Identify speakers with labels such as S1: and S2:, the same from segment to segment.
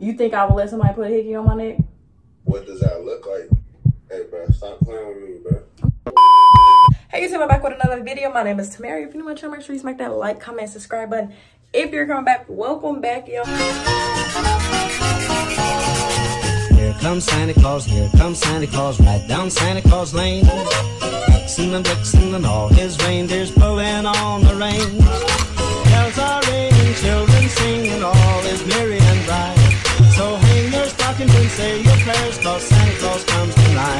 S1: You think I would let somebody put a hickey on my neck?
S2: What does that look like? Hey, bro, stop playing with me, bro.
S1: Hey YouTube, I'm back with another video. My name is Tammaria. If you're new to my channel, make sure you smack that like, comment, subscribe button. If you're coming back, welcome back, y'all.
S3: Here comes Santa Claus, here comes Santa Claus, right down Santa Claus Lane. Vixen and Blitzen and all his reindeers pulling on the reins. Bells are ringing, children singing, all is merry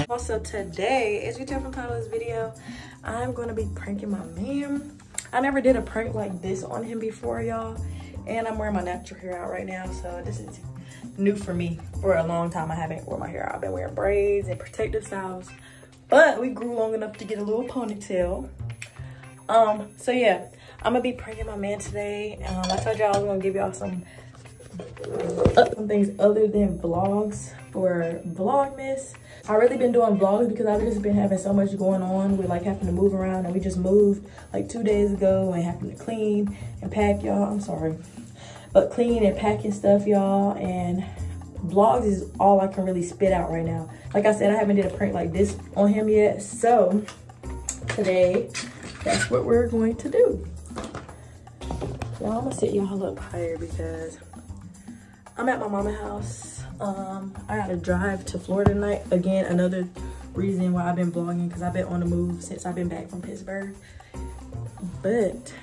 S1: Also today, as you tell from this video, I'm gonna be pranking my man. I never did a prank like this on him before, y'all. And I'm wearing my natural hair out right now, so this is new for me. For a long time, I haven't worn my hair out. I've been wearing braids and protective styles, but we grew long enough to get a little ponytail. Um, so yeah, I'm gonna be pranking my man today. Um, I told y'all I was gonna give y'all some Uh, some things other than vlogs for Vlogmas. I really been doing vlogs because I've just been having so much going on with like having to move around and we just moved like two days ago and having to clean and pack y'all. I'm sorry. But clean and packing stuff y'all and vlogs is all I can really spit out right now. Like I said, I haven't did a prank like this on him yet. So today, that's what we're going to do. Y'all, I'm gonna sit y'all up higher because I'm at my mama house. Um, I gotta drive to Florida tonight. Again, another reason why I've been vlogging because I've been on the move since I've been back from Pittsburgh. But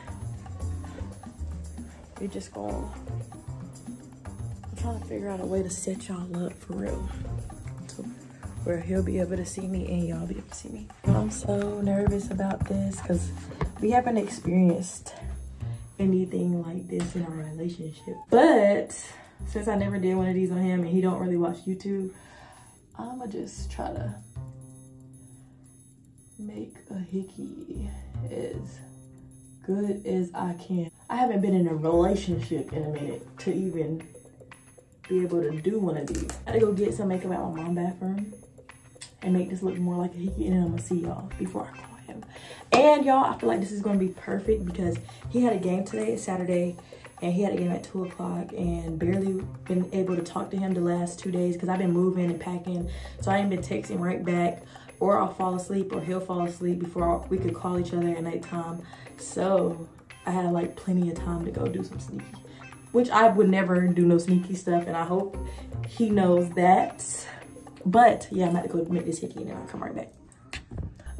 S1: we just gonna, I'm trying to figure out a way to set y'all up for real. So where he'll be able to see me and y'all be able to see me. I'm so nervous about this because we haven't experienced anything like this in our relationship. But since I never did one of these on him and he don't really watch YouTube, I'ma just try to make a hickey as good as I can. I haven't been in a relationship in a minute to even be able to do one of these. I gotta go get some makeup out my mom's bathroom and make this look more like a hickey and then I'm gonna see y'all before I call him. And y'all, I feel like this is gonna be perfect because he had a game today, Saturday, and he had a game at two o'clock and barely been able to talk to him the last two days because I've been moving and packing. So I ain't been texting right back or I'll fall asleep or he'll fall asleep before we could call each other at nighttime. So I had like plenty of time to go do some sneaky, which I would never do no sneaky stuff. And I hope he knows that. But yeah, I'm about to go make this hickey and then I'll come right back.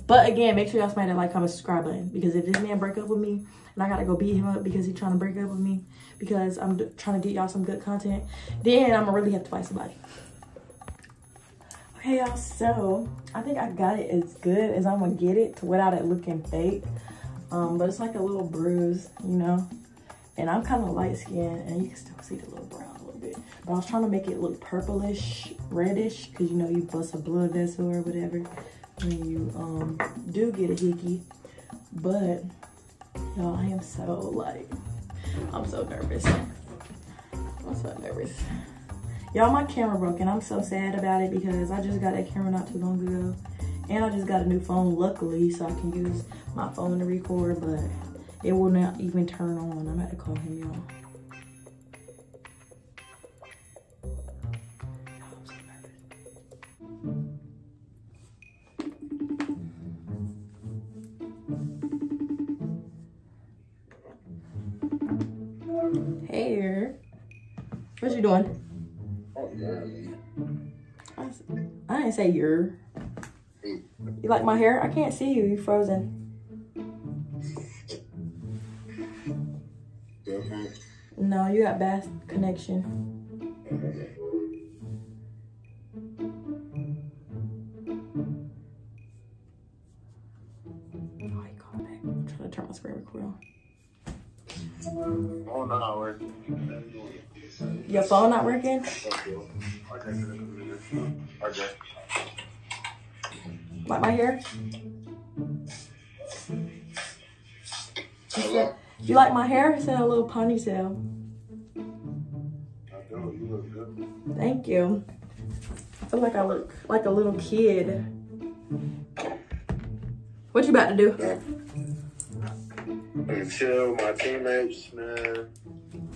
S1: But again, make sure y'all smash that like, comment, subscribe button. Because if this man break up with me and I gotta go beat him up because he's trying to break up with me because I'm trying to get y'all some good content, then I'm gonna really have to fight somebody. Okay, y'all, so I think I got it as good as I'm gonna get it to without it looking fake. Um, but it's like a little bruise, you know? And I'm kind of light skinned and you can still see the little brown a little bit. But I was trying to make it look purplish, reddish, because you know you bust a blood vessel or whatever when you um do get a hickey but y'all i am so like i'm so nervous. I'm so nervous. Y'all my camera broke and i'm so sad about it because i just got that camera not too long ago and i just got a new phone luckily so i can use my phone to record but it will not even turn on. I'm about to call him y'all you doing? I, I didn't say you're. You like my hair? I can't see you. You frozen. No, you got bad connection. Oh, he called back. I'm trying to turn my screen record on.
S2: Oh, no.
S1: Your phone not working?
S2: Okay.
S1: Like my hair?
S2: Hello?
S1: You like my hair? It's in a little ponytail.
S2: I do. You look good.
S1: Thank you. I feel like I look like a little kid. What you about to do?
S2: I'm chill my teammates, man.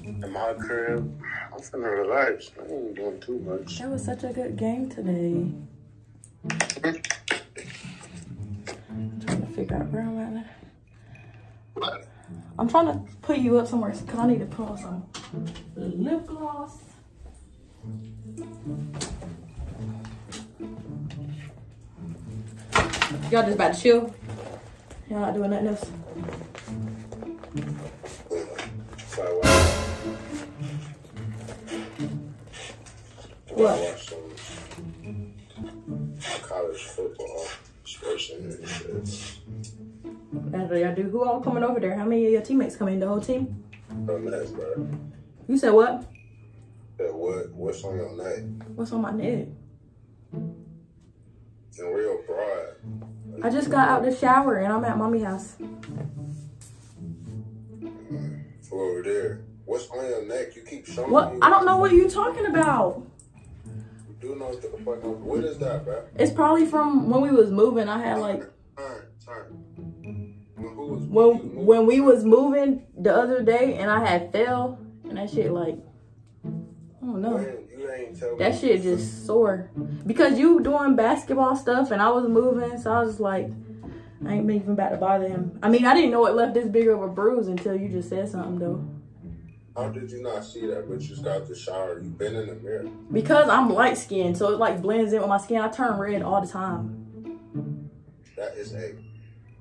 S2: In my crib. I'm finna relax. I ain't doing too much.
S1: That was such a good game today. trying to figure out where I'm at? I'm trying to put you up somewhere because I need to put on some lip gloss. Y'all just about to chill. Y'all not doing nothing else. What?
S2: I watch some college football, sports and shit.
S1: That's what y'all do. Who all coming over there? How many of your teammates coming? The whole team?
S2: From that, bro.
S1: You said what?
S2: What? What's on your neck?
S1: What's on my neck?
S2: In real broad.
S1: I just got out the shower and I'm at mommy house.
S2: Over there. What's on your neck? You keep showing
S1: What?
S2: me.
S1: I don't know what you're talking about.
S2: Do know what the fuck. What is that, bro?
S1: It's probably from when we was moving. I had like.
S2: When
S1: when we was moving the other day and I had fell and that shit like I don't know. That shit just sore because you doing basketball stuff and I was moving, so I was just like, I ain't even about to bother him. I mean, I didn't know it left this big of a bruise until you just said something though.
S2: How did you not see that? But you just got the shower. You been in the mirror.
S1: Because I'm light skinned, so it like blends in with my skin. I turn red all the time.
S2: That is a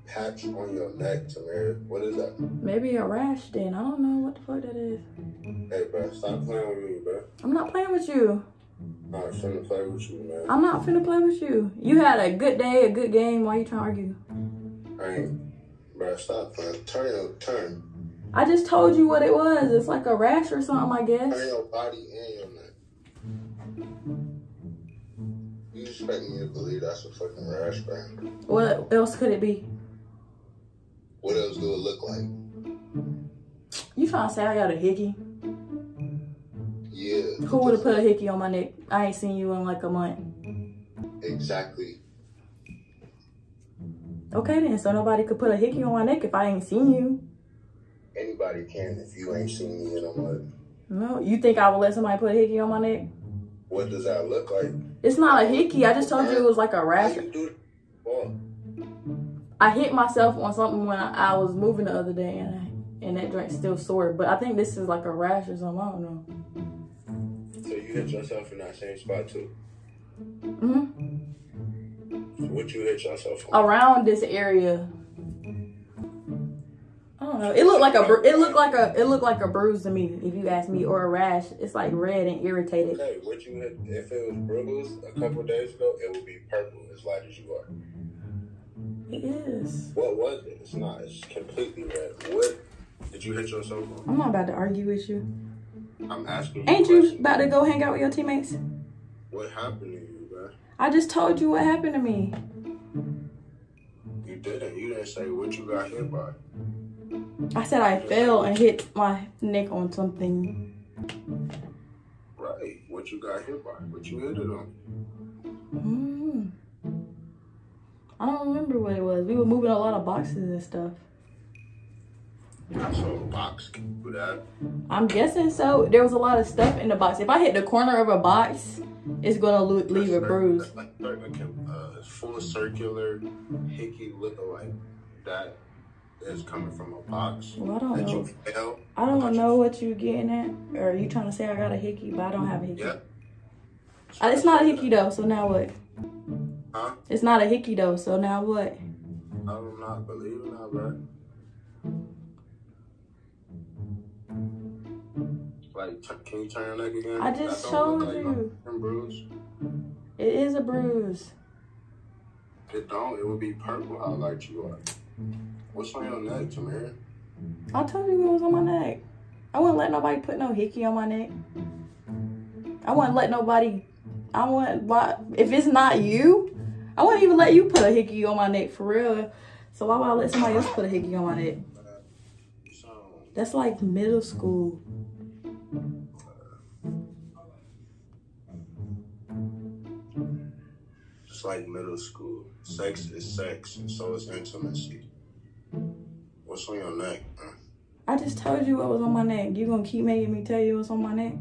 S2: patch on your neck, Tammaria. What is that?
S1: Maybe a rash then. I don't know what the fuck that is.
S2: Hey, bro, stop playing with me, bro.
S1: I'm not playing with you.
S2: I'm not finna play with you, man.
S1: I'm not finna play with you. You had a good day, a good game. Why you trying to argue?
S2: I ain't, bro. Stop playing. Turn your turn.
S1: I just told you what it was. It's like a rash or something, I guess.
S2: your body and your neck. You expect me to believe that's a fucking rash, bro?
S1: What else could it be?
S2: What else do it look like?
S1: You trying to say I got a hickey?
S2: Yeah.
S1: Who would have put a hickey on my neck? I ain't seen you in like a month.
S2: Exactly.
S1: Okay then, so nobody could put a hickey on my neck if I ain't seen you.
S2: Anybody can if you ain't seen me in a month.
S1: No, you think I would let somebody put a hickey on my neck?
S2: What does that look like?
S1: It's not a hickey. I just told you it was like a rash. I hit myself on something when I, I was moving the other day, and I, and that joint still sore. But I think this is like a rash or something. I don't know.
S2: So you hit yourself in that same spot too.
S1: hmm
S2: So what you hit yourself on?
S1: Around this area. Know. It looked like a it looked like a it looked like a bruise to me, if you ask me, or a rash. It's like red and irritated.
S2: Okay, what you? If it was bruised a couple days ago, it would be purple, as light as you are.
S1: It is.
S2: What was it? It's not. It's completely red. What did you hit yourself on?
S1: I'm not about to argue with you.
S2: I'm asking you.
S1: Ain't you about to go hang out with your teammates?
S2: What happened to you, bro?
S1: I just told you what happened to me.
S2: You didn't. You didn't say what you got hit by.
S1: I said I fell and hit my neck on something.
S2: Right. What you got hit by? What you hit it on?
S1: Mm. I don't remember what it was. We were moving a lot of boxes and stuff.
S2: So a box can do that.
S1: I'm guessing so. There was a lot of stuff in the box. If I hit the corner of a box, it's gonna lo- leave a bruise.
S2: Like, like, like a uh, full circular hickey lookalike that is coming from a box
S1: Well, I don't
S2: that
S1: know.
S2: you.
S1: I don't know what you're getting at, or are you trying to say I got a hickey, but I don't have a hickey.
S2: Yeah.
S1: Uh, It's not a hickey though. So now what?
S2: Huh?
S1: It's not a hickey though. So now what?
S2: I'm not believing that, bro. Like, can you turn your neck again?
S1: I just
S2: That
S1: showed
S2: like
S1: you.
S2: no bruise.
S1: It is a bruise.
S2: It don't. It would be purple. How light you are. What's on your neck, Tammaria?
S1: I told you it was on my neck. I wouldn't let nobody put no hickey on my neck. I wouldn't let nobody. I wouldn't. If it's not you, I wouldn't even let you put a hickey on my neck for real. So why would I let somebody else put a hickey on my neck? That's like middle school.
S2: Just like middle school, sex is sex, and so is intimacy. What's on your neck?
S1: I just told you what was on my neck. You gonna keep making me tell you what's on my neck?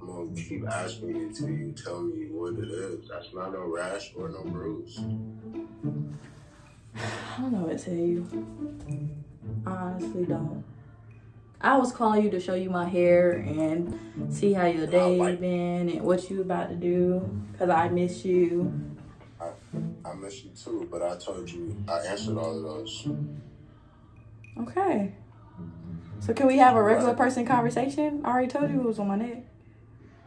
S2: I'm gonna keep asking you until you tell me what it is. That's not no rash or no bruise.
S1: I don't know what to tell you. I honestly don't. I was calling you to show you my hair and see how your day
S2: like-
S1: been and what you about to do. Cause I miss you.
S2: I, miss you too, but I told you I answered all of those.
S1: Okay. So can we have a regular person conversation? I already told you it was on my neck.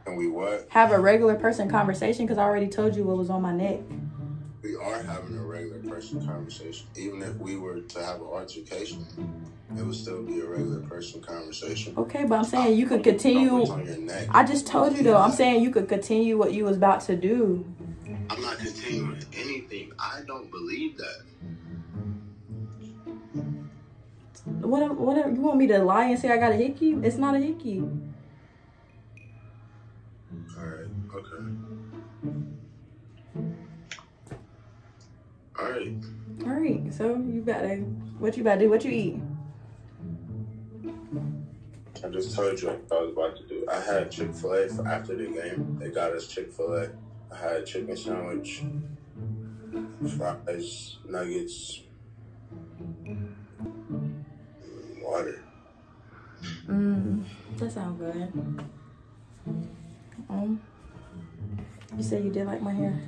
S2: And we what?
S1: Have a regular person conversation because I already told you what was on my neck.
S2: We are having a regular person conversation. Even if we were to have an altercation, it would still be a regular person conversation.
S1: Okay, but I'm saying you could continue.
S2: on your neck?
S1: I just told you though. I'm saying you could continue what you was about to do.
S2: I'm anything. I don't believe that.
S1: What? What? You want me to lie and say I got a hickey? It's not a hickey.
S2: Alright, okay. Alright.
S1: All right. So you better. What you about to do? What you eat?
S2: I just told you what I was about to do. I had Chick-fil-A for after the game. They got us Chick-fil-A. I had a chicken sandwich, fries, nuggets, water.
S1: Mm, that sounds good. Um, you said you did like my hair.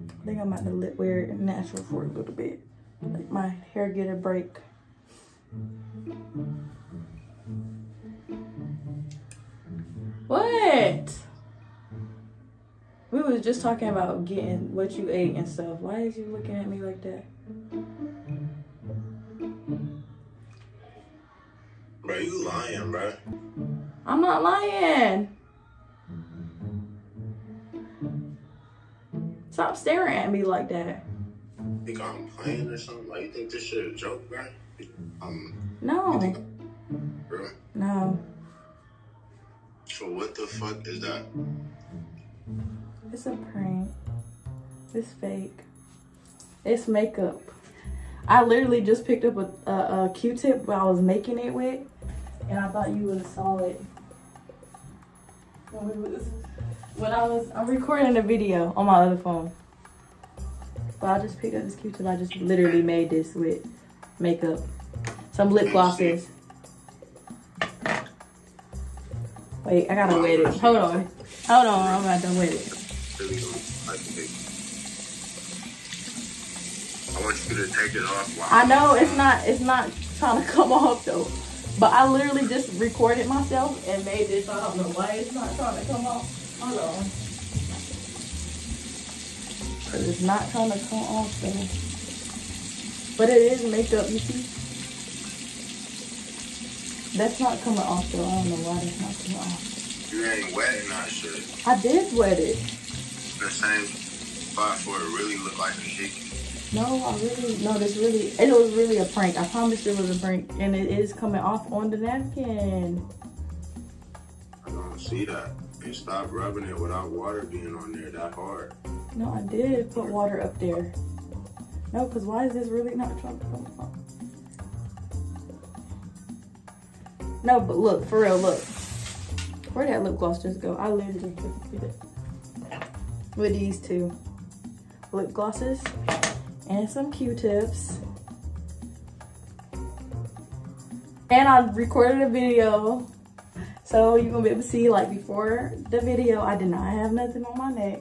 S1: I think I'm about to let wear it natural for a little bit. Like my hair get a break. What? We was just talking about getting what you ate and stuff. Why is you looking at me like that?
S2: Bro, you lying, bro.
S1: I'm not lying. Stop staring at me like that.
S2: Think I'm playing or something? Like, you think this shit a joke, bro? Um,
S1: No,
S2: think bro?
S1: no.
S2: So what the fuck is that?
S1: It's a prank. It's fake. It's makeup. I literally just picked up a, a, a Q-tip while I was making it with, and I thought you would have saw it. When, we was, when I was, I'm recording a video on my other phone. But I just picked up this Q-tip. I just literally made this with makeup, some lip glosses. Wait, I gotta wet it. Hold on, hold on. I'm about to wet it.
S2: Really like it. I want you to take it off while
S1: I know it's not it's not trying to come off though. But I literally just recorded myself and made this. I don't know why it's not trying to come off. Hold on. Cause it's not trying to come off though. But it is makeup, you see. That's not coming off though. I don't know why that's not coming off.
S2: You ain't wetting that shit.
S1: I did wet it.
S2: The same spot for it really look like a hickey.
S1: No, I really no. This really it was really a prank. I promised it was a prank, and it is coming off on the napkin.
S2: I don't see that. And stop rubbing it without water being on there that hard.
S1: No, I did put water up there. No, because why is this really not trying to come off? No, but look, for real, look. Where'd that lip gloss just go? I literally couldn't get it. With these two lip glosses and some Q-tips. And I recorded a video. So you're gonna be able to see like before the video, I did not have nothing on my neck.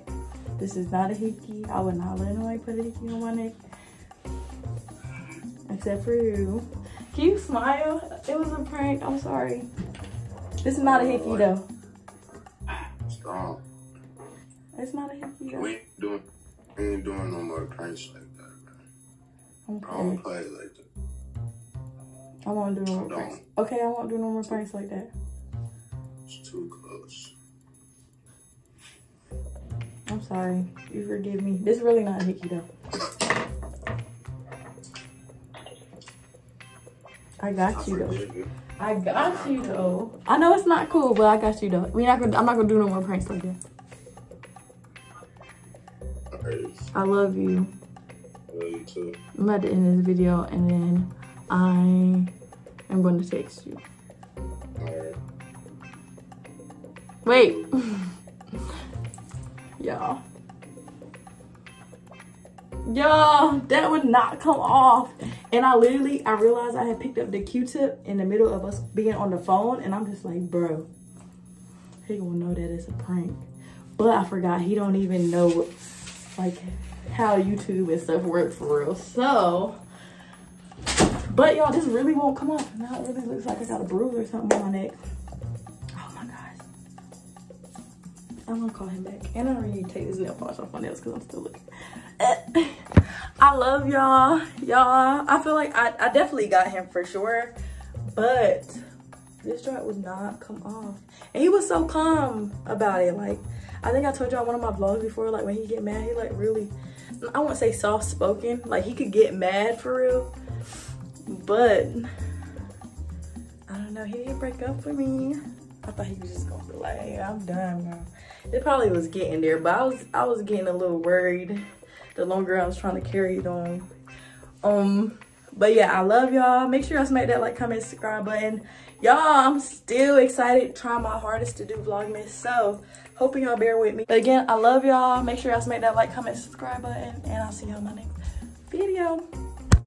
S1: This is not a hickey. I would not let nobody put a hickey on my neck. Except for you. Can you smile? It was a prank. I'm sorry. This is not a hickey though.
S2: Strong.
S1: It's not a hickey though.
S2: We ain't doing, we ain't doing no more pranks like that, man. I don't
S1: Okay.
S2: play like that.
S1: I won't do no more
S2: Don't.
S1: pranks. Okay, I won't do no more pranks like that.
S2: It's too close.
S1: I'm sorry. You forgive me. This is really not a hickey though. I
S2: I
S1: got you though. I got you though. I know it's not cool, but I got you though. We not gonna. I'm not gonna do no more pranks like that. I love you.
S2: I love you too.
S1: I'm about to end this video and then I am going to text you.
S2: Alright.
S1: Wait. Y'all. Y'all, that would not come off. And I literally, I realized I had picked up the Q-tip in the middle of us being on the phone. And I'm just like, bro, he gonna know that it's a prank. But I forgot he don't even know like how YouTube and stuff work for real. So, but y'all, this really won't come off. Now it really looks like I got a bruise or something on my neck. Oh my gosh. I'm gonna call him back. And I really take this nail polish off my nails because I'm still looking. I love y'all. Y'all, I feel like I, I definitely got him for sure. But this joint would not come off. And he was so calm about it. Like, I think I told y'all one of my vlogs before, like when he get mad, he like really, I won't say soft spoken. Like he could get mad for real. But, I don't know, he didn't break up with me. I thought he was just gonna be like, hey, I'm done, bro. It probably was getting there, but I was, I was getting a little worried the longer I was trying to carry it on. Um, but yeah, I love y'all. Make sure y'all smack that like, comment, subscribe button. Y'all, I'm still excited, trying my hardest to do Vlogmas. So, hoping y'all bear with me. But again, I love y'all. Make sure y'all smack that like, comment, subscribe button. And I'll see y'all in my next video.